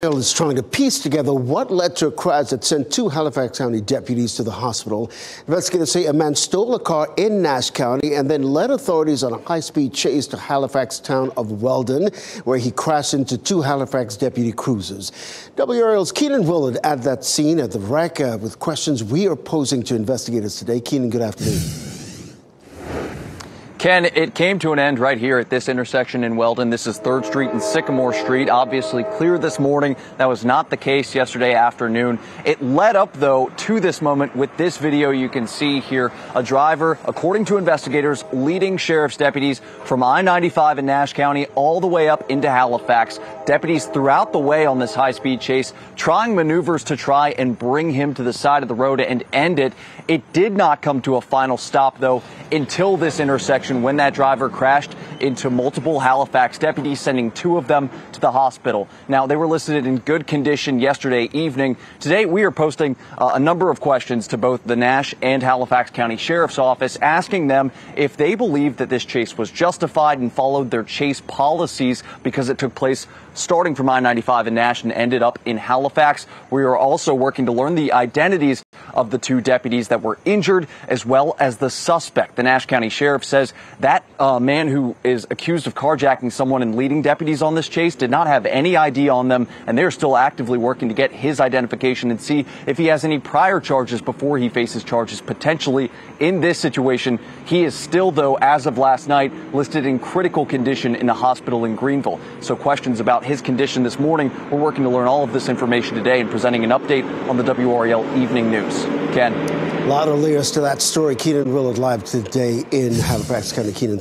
is trying to piece together what led to a crash that sent two Halifax County deputies to the hospital. Investigators say a man stole a car in Nash County and then led authorities on a high-speed chase to Halifax town of Weldon, where he crashed into two Halifax deputy cruisers. WRAL's Keenan Willard at that scene at the wreck uh, with questions we are posing to investigators today. Keenan, good afternoon. Ken, it came to an end right here at this intersection in Weldon. This is 3rd Street and Sycamore Street. Obviously clear this morning. That was not the case yesterday afternoon. It led up, though, to this moment with this video you can see here. A driver, according to investigators, leading sheriff's deputies from I-95 in Nash County all the way up into Halifax. Deputies throughout the way on this high-speed chase trying maneuvers to try and bring him to the side of the road and end it. It did not come to a final stop, though, until this intersection when that driver crashed into multiple Halifax deputies, sending two of them to the hospital. Now, they were listed in good condition yesterday evening. Today, we are posting uh, a number of questions to both the Nash and Halifax County Sheriff's Office, asking them if they believe that this chase was justified and followed their chase policies because it took place starting from I-95 in Nash and ended up in Halifax. We are also working to learn the identities of the two deputies that were injured, as well as the suspect. The Nash County Sheriff says that uh, man who is accused of carjacking someone and leading deputies on this chase did not have any ID on them, and they're still actively working to get his identification and see if he has any prior charges before he faces charges potentially in this situation. He is still, though, as of last night, listed in critical condition in a hospital in Greenville. So questions about his condition this morning, we're working to learn all of this information today and presenting an update on the WRAL Evening News. Ken. A lot of layers to that story. Keenan Willard live today in Halifax County. Keenan.